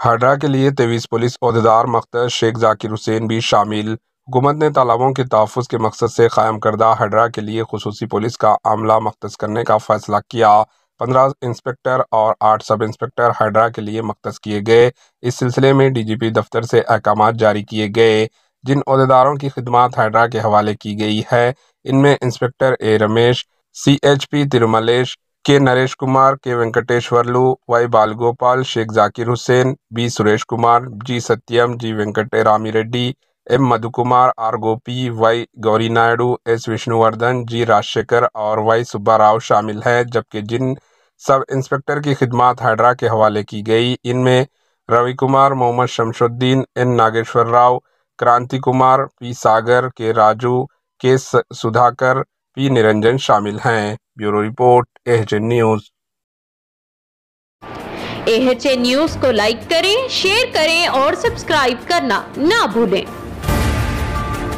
Hydra के लिए तेवीस पुलिस अहदेदार मख्तर शेख जाकिर हुसैन भी शामिल। हुकूमत ने तालाबों के तहफ़ के मकसद से क़ायम करदा हाइड्रा के लिए खसूसी पुलिस का अमला मख्त करने का फ़ैसला किया। पंद्रह इंस्पेक्टर और आठ सब इंस्पेक्टर हाइड्रा के लिए मख्त किए गए। इस सिलसिले में डी जी पी दफ्तर से अहकाम जारी किए गए। जिन अहदेदारों की खिदमत हाइड्रा के हवाले की गई है, इनमें inspector A Ramesh, C H P Tirumalesh K Naresh Kumar, K Venkateswarlu, Y Balagopal, Sheikh Zakir Hussain, B Suresh Kumar, G Satyam, G Venkata Rami Reddy, M Madhukumar, R Gopi, Y Gauri Naidu, S Vishnuvardhan, G Rajasekhar और Y Subba Rao शामिल हैं, जबकि जिन sub inspector की खिदमत hydra के हवाले की गई, इनमें रवि कुमार, मोहम्मद शमशुद्दीन, एन नागेश्वर राव, क्रांति कुमार, पी सागर, के राजू, के सुधाकर, पी निरंजन शामिल हैं। Bureau report. H news. H news को लाइक करें शेयर करें और सब्सक्राइब करना ना भूलें।